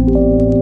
you